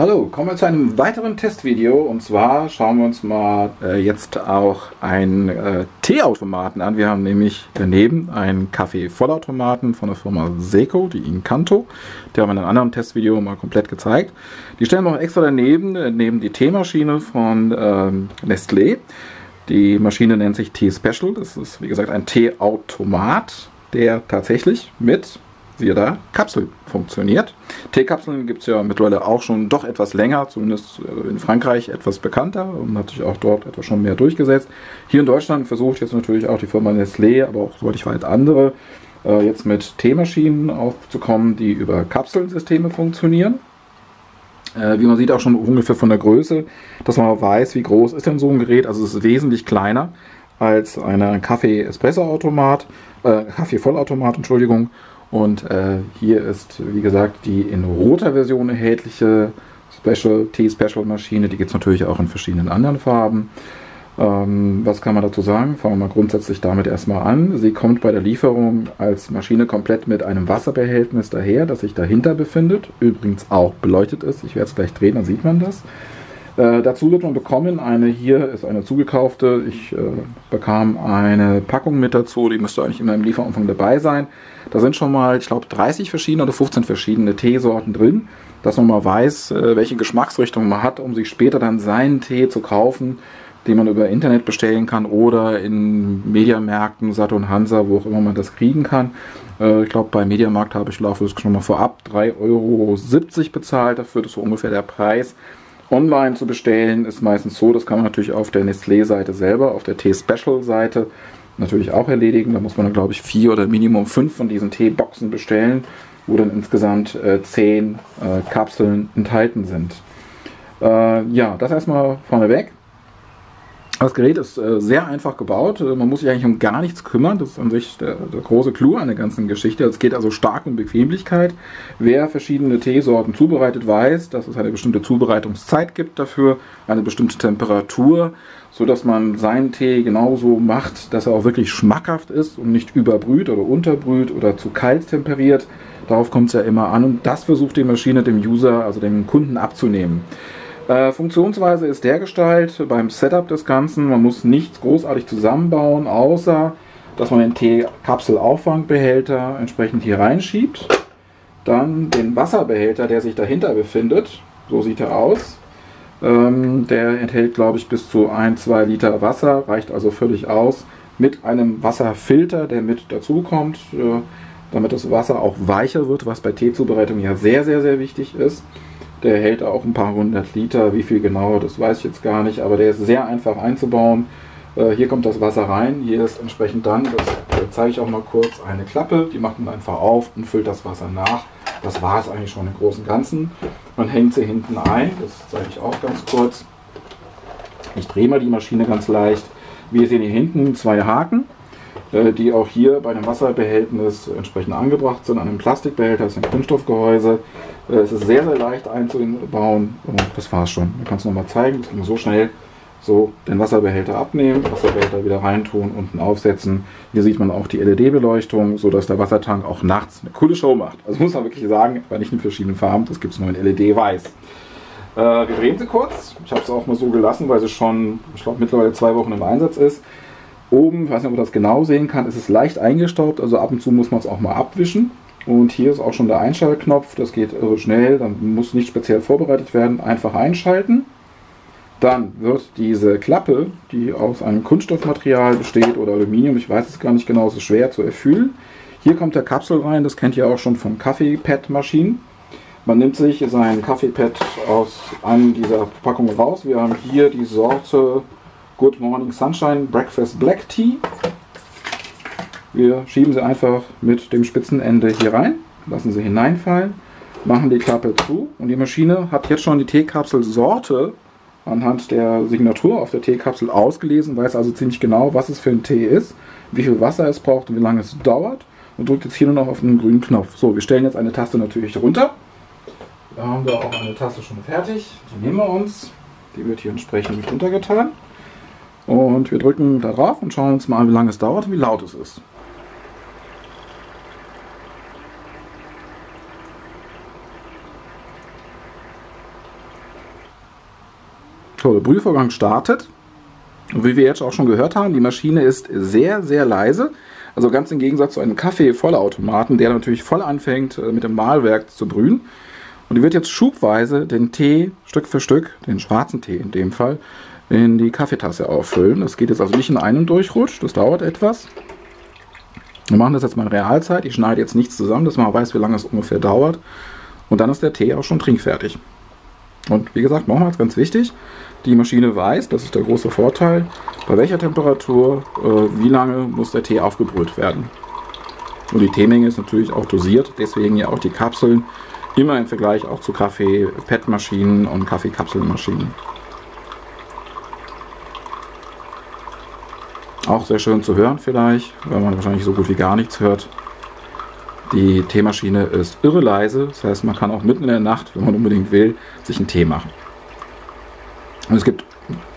Hallo, kommen wir zu einem weiteren Testvideo und zwar schauen wir uns mal äh, jetzt auch einen äh, Teeautomaten an. Wir haben nämlich daneben einen Kaffee-Vollautomaten von der Firma Seco, die Incanto. Die haben wir in einem anderen Testvideo mal komplett gezeigt. Die stellen wir auch extra daneben, äh, neben die Teemaschine von ähm, Nestlé. Die Maschine nennt sich T-Special. Das ist wie gesagt ein Teeautomat, der tatsächlich mit siehe da, Kapsel funktioniert. Teekapseln gibt es ja mittlerweile auch schon doch etwas länger, zumindest äh, in Frankreich etwas bekannter und hat sich auch dort etwas schon mehr durchgesetzt. Hier in Deutschland versucht jetzt natürlich auch die Firma Nestlé, aber auch soweit ich weiß andere, äh, jetzt mit Teemaschinen aufzukommen, die über Kapselsysteme funktionieren. Äh, wie man sieht auch schon ungefähr von der Größe, dass man weiß, wie groß ist denn so ein Gerät. Also es ist wesentlich kleiner als ein Kaffee-Espresso-Automat, äh, Kaffee-Vollautomat, Entschuldigung. Und äh, hier ist, wie gesagt, die in roter Version erhältliche Special T-Special Maschine. Die gibt es natürlich auch in verschiedenen anderen Farben. Ähm, was kann man dazu sagen? Fangen wir mal grundsätzlich damit erstmal an. Sie kommt bei der Lieferung als Maschine komplett mit einem Wasserbehältnis daher, das sich dahinter befindet. Übrigens auch beleuchtet ist. Ich werde es gleich drehen, dann sieht man das. Äh, dazu wird man bekommen, eine hier ist eine zugekaufte. Ich äh, bekam eine Packung mit dazu, die müsste eigentlich in meinem Lieferumfang dabei sein. Da sind schon mal, ich glaube, 30 verschiedene oder 15 verschiedene Teesorten drin, dass man mal weiß, äh, welche Geschmacksrichtung man hat, um sich später dann seinen Tee zu kaufen, den man über Internet bestellen kann oder in Mediamärkten, Saturn Hansa, wo auch immer man das kriegen kann. Äh, ich glaube, bei Mediamarkt habe ich laufe schon mal vorab 3,70 Euro bezahlt dafür, das ist so ungefähr der Preis online zu bestellen, ist meistens so, das kann man natürlich auf der Nestlé-Seite selber, auf der T-Special-Seite natürlich auch erledigen. Da muss man glaube ich, vier oder Minimum fünf von diesen Teeboxen bestellen, wo dann insgesamt äh, zehn äh, Kapseln enthalten sind. Äh, ja, das erstmal vorneweg. Das Gerät ist äh, sehr einfach gebaut. Äh, man muss sich eigentlich um gar nichts kümmern. Das ist an sich der, der große Clou an der ganzen Geschichte. Es geht also stark um Bequemlichkeit. Wer verschiedene Teesorten zubereitet, weiß, dass es eine bestimmte Zubereitungszeit gibt dafür, eine bestimmte Temperatur, so dass man seinen Tee genauso macht, dass er auch wirklich schmackhaft ist und nicht überbrüht oder unterbrüht oder zu kalt temperiert. Darauf kommt es ja immer an und das versucht die Maschine dem User, also dem Kunden abzunehmen. Äh, Funktionsweise ist dergestalt beim Setup des Ganzen, man muss nichts großartig zusammenbauen, außer dass man den Tee-Kapsel-Auffangbehälter entsprechend hier reinschiebt. Dann den Wasserbehälter, der sich dahinter befindet, so sieht er aus. Ähm, der enthält, glaube ich, bis zu 1-2 Liter Wasser, reicht also völlig aus. Mit einem Wasserfilter, der mit dazukommt, äh, damit das Wasser auch weicher wird, was bei Teezubereitung ja sehr, sehr, sehr wichtig ist. Der hält auch ein paar hundert Liter. Wie viel genau, das weiß ich jetzt gar nicht, aber der ist sehr einfach einzubauen. Äh, hier kommt das Wasser rein. Hier ist entsprechend dann, das zeige ich auch mal kurz, eine Klappe. Die macht man einfach auf und füllt das Wasser nach. Das war es eigentlich schon im Großen und Ganzen. Man hängt sie hinten ein. Das zeige ich auch ganz kurz. Ich drehe mal die Maschine ganz leicht. Wir sehen hier hinten zwei Haken. Äh, die auch hier bei einem Wasserbehältnis entsprechend angebracht sind. An einem Plastikbehälter ist ein Kunststoffgehäuse. Äh, es ist sehr, sehr leicht einzubauen und das war es schon. Man kann es nochmal zeigen, das ging so schnell. So, den Wasserbehälter abnehmen, Wasserbehälter wieder reintun, unten aufsetzen. Hier sieht man auch die LED-Beleuchtung, sodass der Wassertank auch nachts eine coole Show macht. Also muss man wirklich sagen, aber nicht in verschiedenen Farben, das gibt es nur in LED-Weiß. Äh, wir drehen sie kurz. Ich habe es auch mal so gelassen, weil sie schon, ich glaube, mittlerweile zwei Wochen im Einsatz ist. Oben, ich weiß nicht, ob man das genau sehen kann, ist es leicht eingestaubt, also ab und zu muss man es auch mal abwischen. Und hier ist auch schon der Einschaltknopf, das geht irre schnell, dann muss nicht speziell vorbereitet werden, einfach einschalten. Dann wird diese Klappe, die aus einem Kunststoffmaterial besteht oder Aluminium, ich weiß es gar nicht genau, es ist schwer zu erfüllen. Hier kommt der Kapsel rein, das kennt ihr auch schon von Kaffeepad-Maschinen. Man nimmt sich sein Kaffeepad aus einem dieser Packungen raus. Wir haben hier die Sorte Good Morning Sunshine Breakfast Black Tea. Wir schieben sie einfach mit dem spitzen Ende hier rein, lassen sie hineinfallen, machen die Klappe zu und die Maschine hat jetzt schon die Teekapselsorte anhand der Signatur auf der Teekapsel ausgelesen, weiß also ziemlich genau, was es für ein Tee ist, wie viel Wasser es braucht und wie lange es dauert und drückt jetzt hier nur noch auf den grünen Knopf. So, wir stellen jetzt eine Taste natürlich runter. Da haben wir auch eine Taste schon fertig. Die nehmen wir uns. Die wird hier entsprechend runtergetan. Und wir drücken da drauf und schauen uns mal wie lange es dauert und wie laut es ist. So, der Brühvorgang startet. Und wie wir jetzt auch schon gehört haben, die Maschine ist sehr, sehr leise. Also ganz im Gegensatz zu einem Kaffee-Vollautomaten, der natürlich voll anfängt äh, mit dem Mahlwerk zu brühen. Und die wird jetzt schubweise den Tee Stück für Stück, den schwarzen Tee in dem Fall, in die Kaffeetasse auffüllen. Das geht jetzt also nicht in einem Durchrutsch, das dauert etwas. Wir machen das jetzt mal in Realzeit. Ich schneide jetzt nichts zusammen, dass man weiß, wie lange es ungefähr dauert. Und dann ist der Tee auch schon trinkfertig. Und wie gesagt, nochmals ganz wichtig, die Maschine weiß, das ist der große Vorteil, bei welcher Temperatur, äh, wie lange muss der Tee aufgebrüht werden. Und die Teemenge ist natürlich auch dosiert, deswegen ja auch die Kapseln immer im Vergleich auch zu Kaffee-PET-Maschinen und Kaffeekapselmaschinen. Auch sehr schön zu hören vielleicht, weil man wahrscheinlich so gut wie gar nichts hört. Die Teemaschine ist irre leise, das heißt, man kann auch mitten in der Nacht, wenn man unbedingt will, sich einen Tee machen. Und es gibt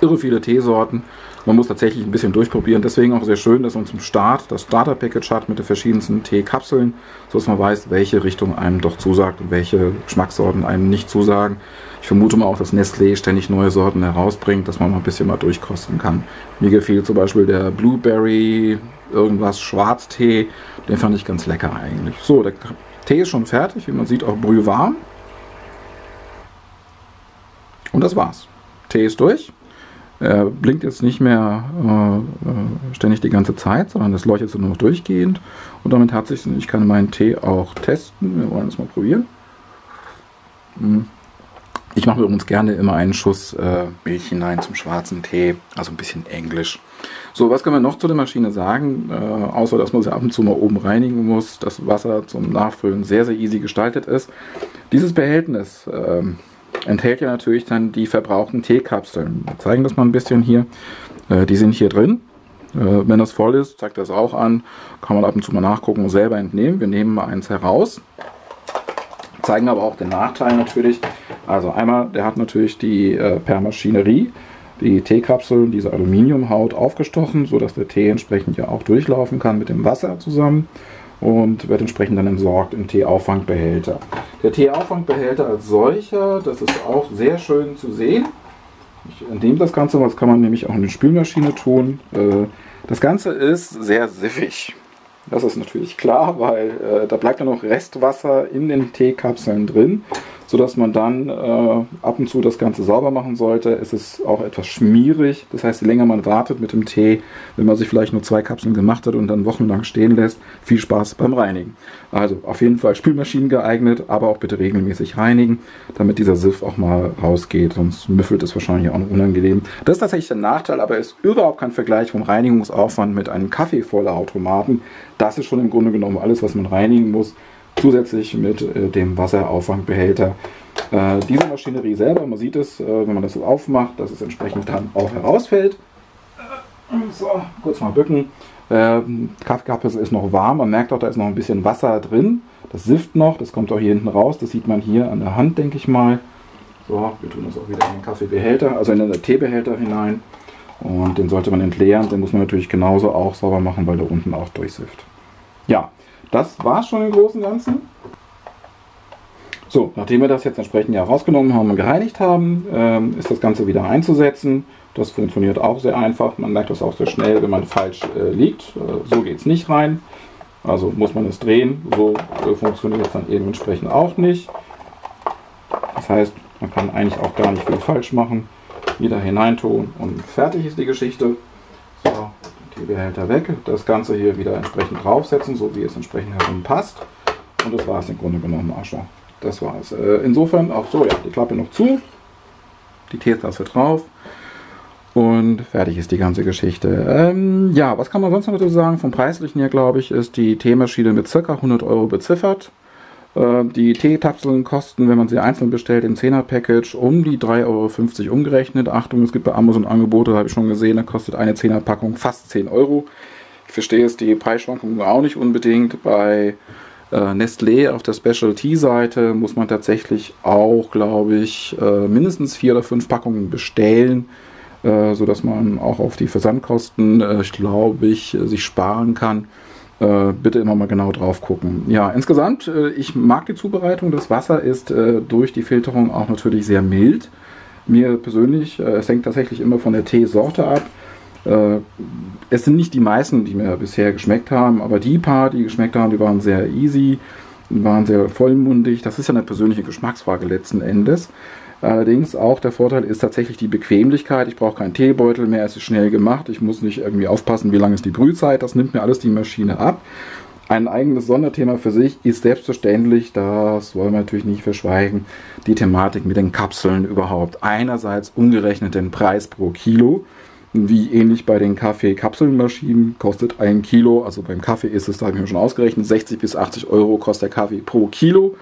irre viele Teesorten. Man muss tatsächlich ein bisschen durchprobieren. Deswegen auch sehr schön, dass man zum Start das Starter-Package hat mit den verschiedensten Teekapseln, sodass man weiß, welche Richtung einem doch zusagt und welche Geschmackssorten einem nicht zusagen. Ich vermute mal auch, dass Nestlé ständig neue Sorten herausbringt, dass man mal ein bisschen mal durchkosten kann. Mir gefiel zum Beispiel der Blueberry irgendwas Schwarztee. Den fand ich ganz lecker eigentlich. So, der Tee ist schon fertig, wie man sieht, auch brühwarm. Und das war's. Tee ist durch. Er blinkt jetzt nicht mehr äh, äh ständig die ganze Zeit, sondern es leuchtet nur noch durchgehend. Und damit hat sich, ich kann meinen Tee auch testen. Wir wollen es mal probieren. Hm. Ich mache übrigens gerne immer einen Schuss äh, Milch hinein zum schwarzen Tee, also ein bisschen Englisch. So, was können wir noch zu der Maschine sagen? Äh, außer, dass man sie ab und zu mal oben reinigen muss, das Wasser zum Nachfüllen sehr, sehr easy gestaltet ist. Dieses Behältnis äh, enthält ja natürlich dann die verbrauchten Teekapseln. Wir zeigen das mal ein bisschen hier. Äh, die sind hier drin. Äh, wenn das voll ist, zeigt das auch an. Kann man ab und zu mal nachgucken und selber entnehmen. Wir nehmen mal eins heraus zeigen aber auch den Nachteil natürlich. Also einmal, der hat natürlich die äh, per Maschinerie die Teekapsel, diese Aluminiumhaut aufgestochen, sodass der Tee entsprechend ja auch durchlaufen kann mit dem Wasser zusammen und wird entsprechend dann entsorgt im Teeauffangbehälter. Der Teeauffangbehälter als solcher, das ist auch sehr schön zu sehen. Ich entnehme das Ganze, das kann man nämlich auch in die Spülmaschine tun. Äh, das Ganze ist sehr siffig. Das ist natürlich klar, weil äh, da bleibt ja noch Restwasser in den Teekapseln drin sodass man dann äh, ab und zu das Ganze sauber machen sollte. Es ist auch etwas schmierig, das heißt, je länger man wartet mit dem Tee, wenn man sich vielleicht nur zwei Kapseln gemacht hat und dann wochenlang stehen lässt, viel Spaß beim Reinigen. Also auf jeden Fall Spülmaschinen geeignet, aber auch bitte regelmäßig reinigen, damit dieser Siff auch mal rausgeht, sonst müffelt es wahrscheinlich auch noch unangenehm. Das ist tatsächlich der Nachteil, aber ist überhaupt kein Vergleich vom Reinigungsaufwand mit einem Kaffeevollautomaten. Das ist schon im Grunde genommen alles, was man reinigen muss zusätzlich mit äh, dem Wasserauffangbehälter. Äh, diese Maschinerie selber, man sieht es, äh, wenn man das so aufmacht, dass es entsprechend dann auch herausfällt. So, kurz mal bücken. Ähm, Kaffeekapsel ist noch warm, man merkt auch, da ist noch ein bisschen Wasser drin. Das sifft noch, das kommt auch hier hinten raus, das sieht man hier an der Hand, denke ich mal. So, wir tun das auch wieder in den Kaffeebehälter, also in den Teebehälter hinein. Und den sollte man entleeren, den muss man natürlich genauso auch sauber machen, weil der unten auch durchsifft. Ja, das war schon im Großen und Ganzen. So, nachdem wir das jetzt entsprechend ja rausgenommen haben und gereinigt haben, ähm, ist das Ganze wieder einzusetzen. Das funktioniert auch sehr einfach. Man merkt das auch sehr schnell, wenn man falsch äh, liegt. Äh, so geht es nicht rein. Also muss man es drehen. So äh, funktioniert es dann eben entsprechend auch nicht. Das heißt, man kann eigentlich auch gar nicht viel falsch machen. Wieder hineintun und fertig ist die Geschichte. So, die Behälter weg, das Ganze hier wieder entsprechend draufsetzen, so wie es entsprechend herum passt. Und das war es im Grunde genommen auch schon. Das war es. Äh, insofern auch so, ja, die Klappe noch zu, die Teetasse drauf und fertig ist die ganze Geschichte. Ähm, ja, was kann man sonst noch dazu sagen? Vom Preislichen her, glaube ich, ist die Teemaschine mit ca. 100 Euro beziffert. Äh, die Teekapseln kosten, wenn man sie einzeln bestellt, im 10er-Package um die 3,50 Euro umgerechnet. Achtung, es gibt bei Amazon Angebote, habe ich schon gesehen, da kostet eine 10er-Packung fast 10 Euro. Ich verstehe jetzt die Preisschwankungen auch nicht unbedingt. Bei äh, Nestlé auf der Specialty-Seite muss man tatsächlich auch, glaube ich, äh, mindestens vier oder fünf Packungen bestellen, äh, sodass man auch auf die Versandkosten, äh, glaube ich, sich sparen kann. Äh, bitte immer mal genau drauf gucken. Ja, insgesamt, äh, ich mag die Zubereitung. Das Wasser ist äh, durch die Filterung auch natürlich sehr mild. Mir persönlich, äh, es hängt tatsächlich immer von der Teesorte ab. Äh, es sind nicht die meisten, die mir bisher geschmeckt haben, aber die paar, die geschmeckt haben, die waren sehr easy, waren sehr vollmundig. Das ist ja eine persönliche Geschmacksfrage letzten Endes. Allerdings auch der Vorteil ist tatsächlich die Bequemlichkeit. Ich brauche keinen Teebeutel mehr, es ist schnell gemacht. Ich muss nicht irgendwie aufpassen, wie lange ist die Brühzeit. Das nimmt mir alles die Maschine ab. Ein eigenes Sonderthema für sich ist selbstverständlich, das wollen wir natürlich nicht verschweigen, die Thematik mit den Kapseln überhaupt. Einerseits umgerechnet den Preis pro Kilo, wie ähnlich bei den Kaffee-Kapselmaschinen kostet ein Kilo, also beim Kaffee ist es, da habe ich mir schon ausgerechnet, 60 bis 80 Euro kostet der Kaffee pro Kilo.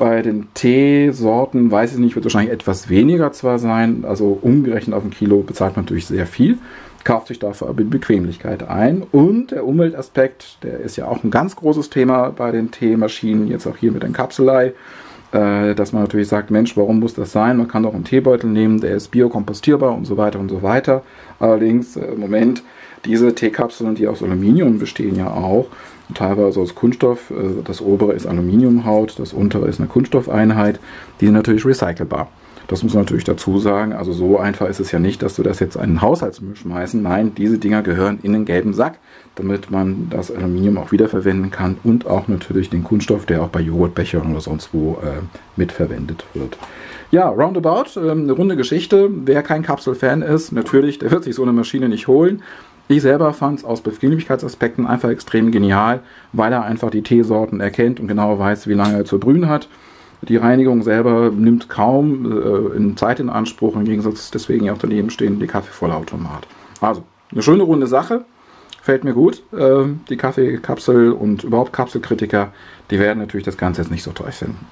Bei den Teesorten, weiß ich nicht, wird wahrscheinlich etwas weniger zwar sein, also umgerechnet auf ein Kilo bezahlt man natürlich sehr viel, kauft sich dafür aber die Bequemlichkeit ein. Und der Umweltaspekt, der ist ja auch ein ganz großes Thema bei den Teemaschinen, jetzt auch hier mit den Kapselei, äh, dass man natürlich sagt, Mensch, warum muss das sein? Man kann doch einen Teebeutel nehmen, der ist biokompostierbar und so weiter und so weiter. Allerdings äh, im Moment diese Teekapseln, die aus Aluminium bestehen ja auch, teilweise aus Kunststoff. Äh, das obere ist Aluminiumhaut, das untere ist eine Kunststoffeinheit. Die sind natürlich recycelbar. Das muss man natürlich dazu sagen. Also so einfach ist es ja nicht, dass du das jetzt in einen Haushaltsmüll schmeißen. Nein, diese Dinger gehören in den gelben Sack, damit man das Aluminium auch wiederverwenden kann und auch natürlich den Kunststoff, der auch bei Joghurtbechern oder sonst wo äh, mitverwendet wird. Ja, roundabout, äh, eine runde Geschichte. Wer kein Kapsel-Fan ist, natürlich, der wird sich so eine Maschine nicht holen. Ich selber fand es aus Bequemlichkeitsaspekten einfach extrem genial, weil er einfach die Teesorten erkennt und genau weiß, wie lange er zu brühen hat. Die Reinigung selber nimmt kaum äh, in Zeit in Anspruch, im Gegensatz deswegen auch daneben stehen die Kaffeevollautomat. Also, eine schöne runde Sache. Fällt mir gut. Äh, die Kaffeekapsel und überhaupt Kapselkritiker, die werden natürlich das Ganze jetzt nicht so toll finden.